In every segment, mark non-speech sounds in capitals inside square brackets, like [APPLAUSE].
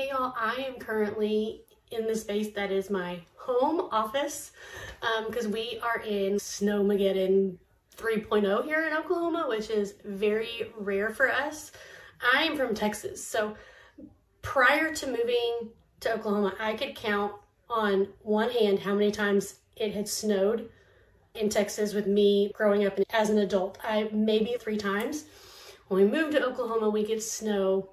Hey y'all, I am currently in the space that is my home office because um, we are in Snowmageddon 3.0 here in Oklahoma, which is very rare for us. I am from Texas, so prior to moving to Oklahoma, I could count on one hand how many times it had snowed in Texas with me growing up as an adult. I maybe three times. When we moved to Oklahoma, we get snow,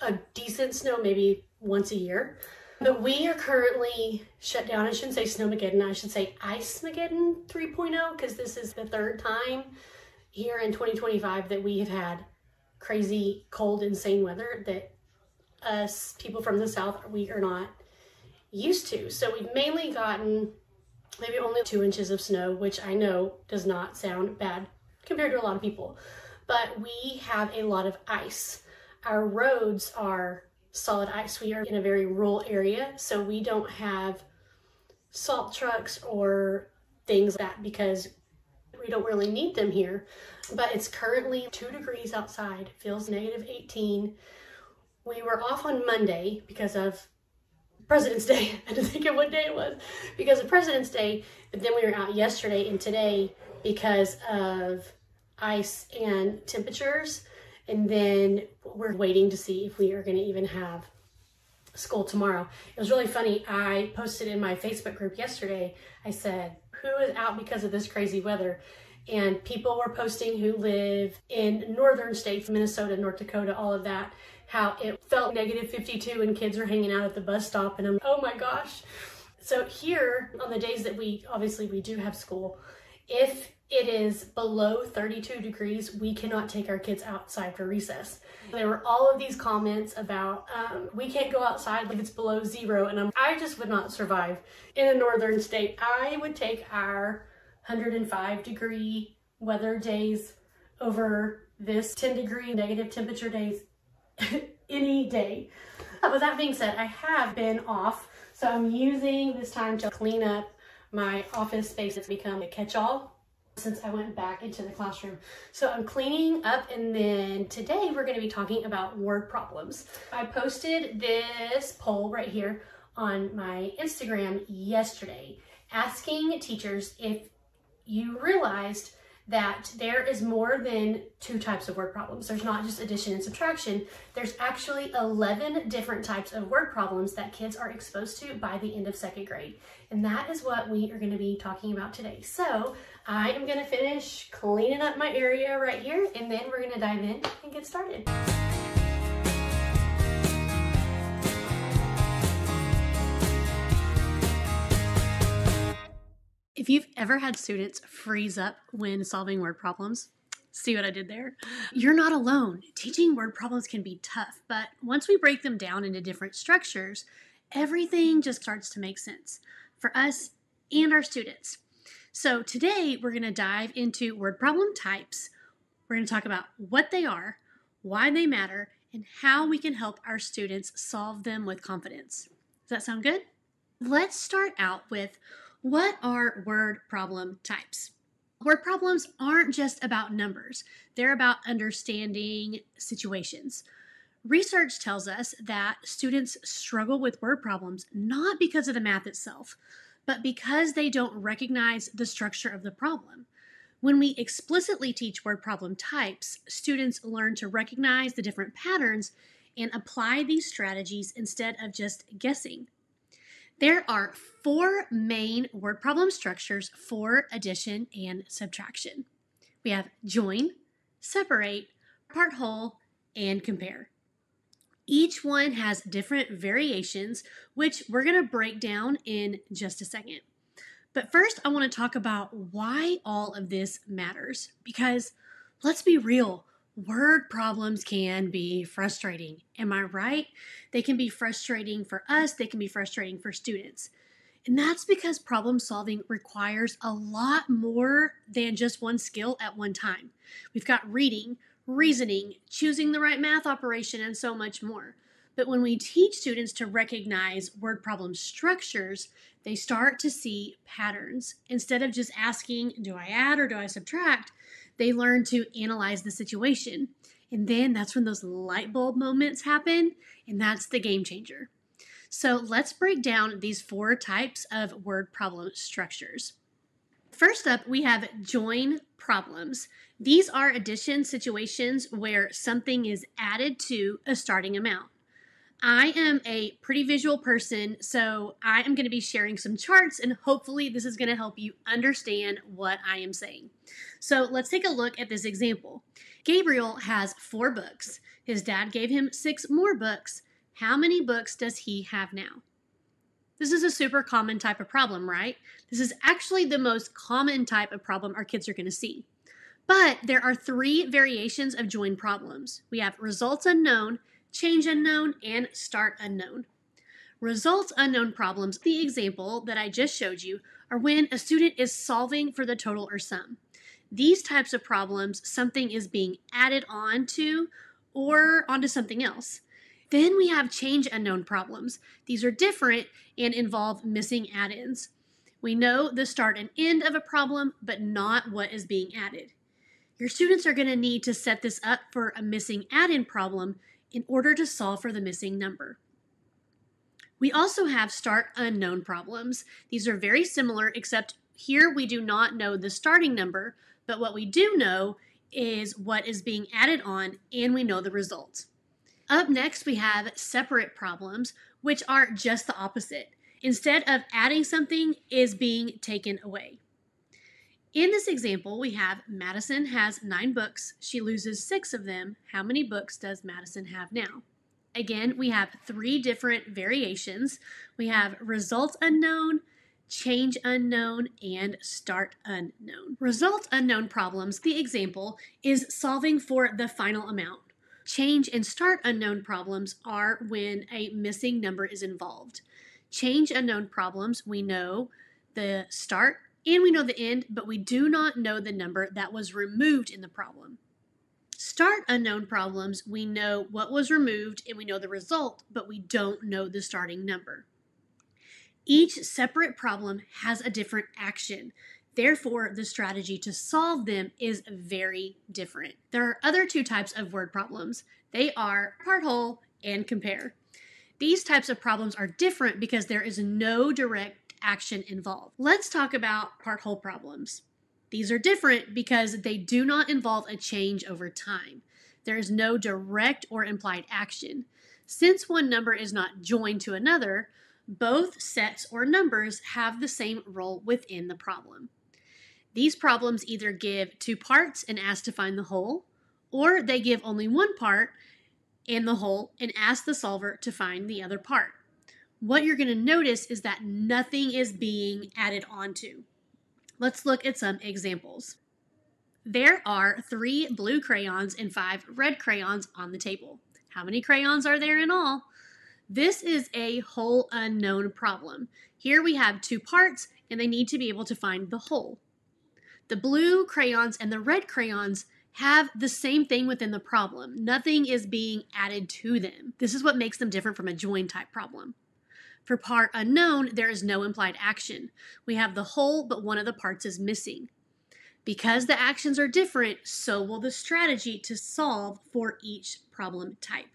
a decent snow, maybe once a year. But we are currently shut down. I shouldn't say Snowmageddon, I should say Icemageddon 3.0 because this is the third time here in 2025 that we have had crazy, cold, insane weather that us people from the South, we are not used to. So we've mainly gotten maybe only two inches of snow, which I know does not sound bad compared to a lot of people. But we have a lot of ice. Our roads are solid ice. We are in a very rural area, so we don't have salt trucks or things like that because we don't really need them here. But it's currently two degrees outside, feels negative 18. We were off on Monday because of President's Day. [LAUGHS] I didn't think of what day it was because of President's Day. But then we were out yesterday and today because of ice and temperatures. And then we're waiting to see if we are going to even have school tomorrow. It was really funny. I posted in my Facebook group yesterday. I said, who is out because of this crazy weather? And people were posting who live in northern states, Minnesota, North Dakota, all of that how it felt negative 52 and kids were hanging out at the bus stop and I'm, oh my gosh. So here on the days that we, obviously we do have school, if is below 32 degrees, we cannot take our kids outside for recess. There were all of these comments about um, we can't go outside if it's below zero, and I'm, I just would not survive in a northern state. I would take our 105 degree weather days over this 10 degree negative temperature days [LAUGHS] any day. With that being said, I have been off, so I'm using this time to clean up my office space. It's become a catch-all since I went back into the classroom. So I'm cleaning up and then today we're gonna be talking about word problems. I posted this poll right here on my Instagram yesterday asking teachers if you realized that there is more than two types of word problems. There's not just addition and subtraction. There's actually 11 different types of word problems that kids are exposed to by the end of second grade. And that is what we are gonna be talking about today. So I am gonna finish cleaning up my area right here and then we're gonna dive in and get started. You've ever had students freeze up when solving word problems, see what I did there? You're not alone. Teaching word problems can be tough, but once we break them down into different structures, everything just starts to make sense for us and our students. So today we're going to dive into word problem types. We're going to talk about what they are, why they matter, and how we can help our students solve them with confidence. Does that sound good? Let's start out with what are word problem types? Word problems aren't just about numbers, they're about understanding situations. Research tells us that students struggle with word problems not because of the math itself, but because they don't recognize the structure of the problem. When we explicitly teach word problem types, students learn to recognize the different patterns and apply these strategies instead of just guessing. There are four main word problem structures for addition and subtraction. We have join, separate, part whole, and compare. Each one has different variations, which we're going to break down in just a second. But first, I want to talk about why all of this matters. Because let's be real, word problems can be frustrating. Am I right? They can be frustrating for us, they can be frustrating for students. And that's because problem solving requires a lot more than just one skill at one time. We've got reading, reasoning, choosing the right math operation, and so much more. But when we teach students to recognize word problem structures, they start to see patterns. Instead of just asking, do I add or do I subtract? They learn to analyze the situation. And then that's when those light bulb moments happen, and that's the game changer. So let's break down these four types of word problem structures. First up, we have join problems. These are addition situations where something is added to a starting amount. I am a pretty visual person, so I am going to be sharing some charts, and hopefully, this is going to help you understand what I am saying. So, let's take a look at this example. Gabriel has four books. His dad gave him six more books. How many books does he have now? This is a super common type of problem, right? This is actually the most common type of problem our kids are going to see. But there are three variations of join problems. We have results unknown, change unknown, and start unknown. Results unknown problems, the example that I just showed you, are when a student is solving for the total or sum. These types of problems, something is being added on to or onto something else. Then we have change unknown problems. These are different and involve missing addends. We know the start and end of a problem, but not what is being added. Your students are going to need to set this up for a missing add in problem in order to solve for the missing number. We also have start unknown problems. These are very similar, except here we do not know the starting number, but what we do know is what is being added on, and we know the result. Up next, we have separate problems, which are just the opposite. Instead of adding something, is being taken away. In this example, we have Madison has nine books. She loses six of them. How many books does Madison have now? Again, we have three different variations. We have result unknown, change unknown, and start unknown. Result unknown problems, the example, is solving for the final amount. Change and start unknown problems are when a missing number is involved. Change unknown problems, we know the start and we know the end, but we do not know the number that was removed in the problem. Start unknown problems, we know what was removed and we know the result, but we don't know the starting number. Each separate problem has a different action. Therefore, the strategy to solve them is very different. There are other two types of word problems. They are part whole and compare. These types of problems are different because there is no direct action involved. Let's talk about part whole problems. These are different because they do not involve a change over time. There is no direct or implied action. Since one number is not joined to another, both sets or numbers have the same role within the problem. These problems either give two parts and ask to find the whole, or they give only one part and the whole and ask the solver to find the other part what you're going to notice is that nothing is being added onto. Let's look at some examples. There are three blue crayons and five red crayons on the table. How many crayons are there in all? This is a whole unknown problem. Here we have two parts and they need to be able to find the whole. The blue crayons and the red crayons have the same thing within the problem. Nothing is being added to them. This is what makes them different from a join type problem. For part unknown, there is no implied action. We have the whole, but one of the parts is missing. Because the actions are different, so will the strategy to solve for each problem type.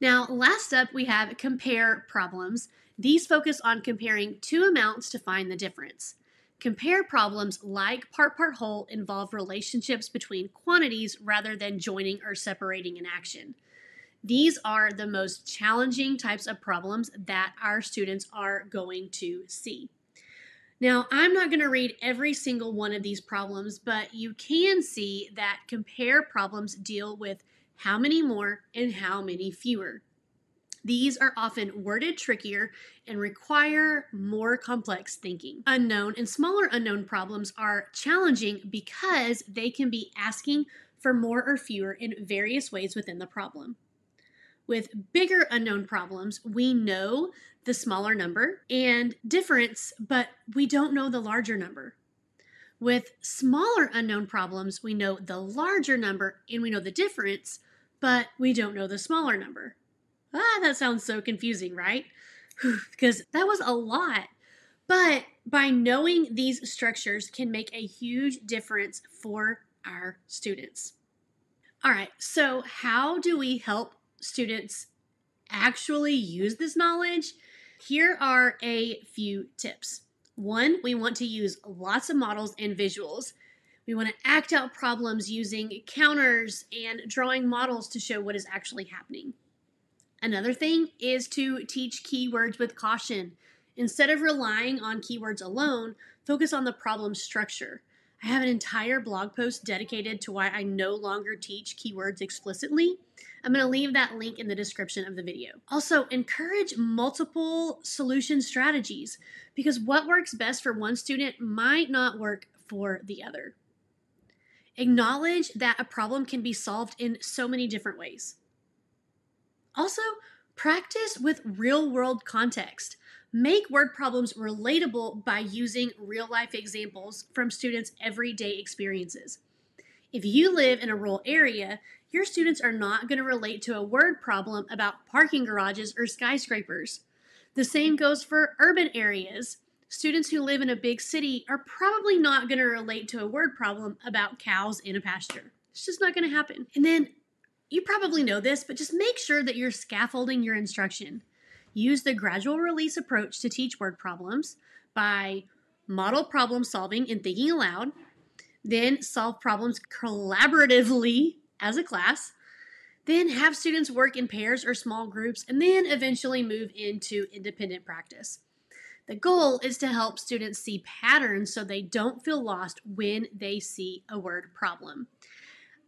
Now, last up, we have compare problems. These focus on comparing two amounts to find the difference. Compare problems like part part whole involve relationships between quantities rather than joining or separating an action. These are the most challenging types of problems that our students are going to see. Now, I'm not going to read every single one of these problems, but you can see that compare problems deal with how many more and how many fewer. These are often worded trickier and require more complex thinking. Unknown and smaller unknown problems are challenging because they can be asking for more or fewer in various ways within the problem. With bigger unknown problems, we know the smaller number and difference, but we don't know the larger number. With smaller unknown problems, we know the larger number and we know the difference, but we don't know the smaller number. Ah, that sounds so confusing, right? [SIGHS] because that was a lot. But by knowing these structures can make a huge difference for our students. All right, so how do we help students actually use this knowledge? Here are a few tips. One, we want to use lots of models and visuals. We want to act out problems using counters and drawing models to show what is actually happening. Another thing is to teach keywords with caution. Instead of relying on keywords alone, focus on the problem structure. I have an entire blog post dedicated to why I no longer teach keywords explicitly. I'm going to leave that link in the description of the video. Also, encourage multiple solution strategies because what works best for one student might not work for the other. Acknowledge that a problem can be solved in so many different ways. Also, practice with real world context. Make word problems relatable by using real life examples from students' everyday experiences. If you live in a rural area, your students are not going to relate to a word problem about parking garages or skyscrapers. The same goes for urban areas. Students who live in a big city are probably not going to relate to a word problem about cows in a pasture. It's just not going to happen. And then you probably know this, but just make sure that you're scaffolding your instruction. Use the gradual release approach to teach word problems by model problem solving and thinking aloud, then solve problems collaboratively as a class, then have students work in pairs or small groups, and then eventually move into independent practice. The goal is to help students see patterns so they don't feel lost when they see a word problem.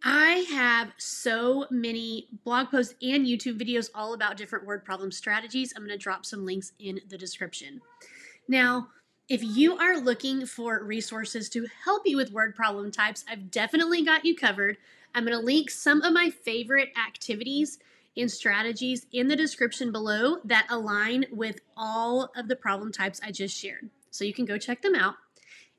I have so many blog posts and YouTube videos all about different word problem strategies. I'm going to drop some links in the description. Now, if you are looking for resources to help you with word problem types, I've definitely got you covered. I'm going to link some of my favorite activities and strategies in the description below that align with all of the problem types I just shared. So you can go check them out.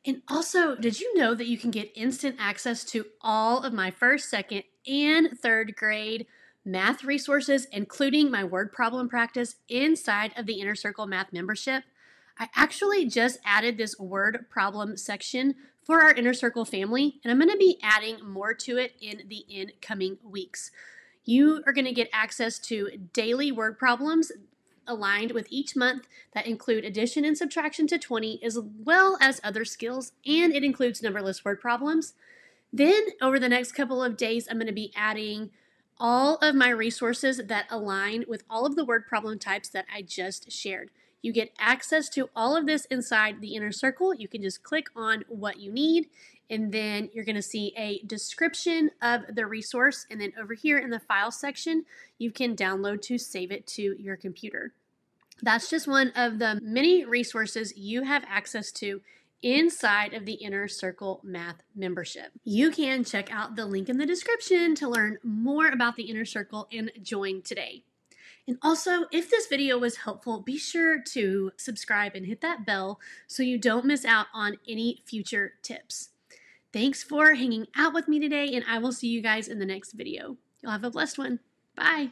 And also, did you know that you can get instant access to all of my first, second, and third grade math resources, including my word problem practice, inside of the Inner Circle Math membership? I actually just added this word problem section for our Inner Circle family, and I'm going to be adding more to it in the incoming weeks. You are going to get access to daily word problems aligned with each month that include addition and subtraction to 20, as well as other skills, and it includes numberless word problems. Then, over the next couple of days, I'm going to be adding all of my resources that align with all of the word problem types that I just shared. You get access to all of this inside the inner circle. You can just click on what you need, and then you're going to see a description of the resource. And then over here in the file section, you can download to save it to your computer. That's just one of the many resources you have access to inside of the Inner Circle Math membership. You can check out the link in the description to learn more about the Inner Circle and join today. And also, if this video was helpful, be sure to subscribe and hit that bell so you don't miss out on any future tips. Thanks for hanging out with me today, and I will see you guys in the next video. You'll have a blessed one. Bye.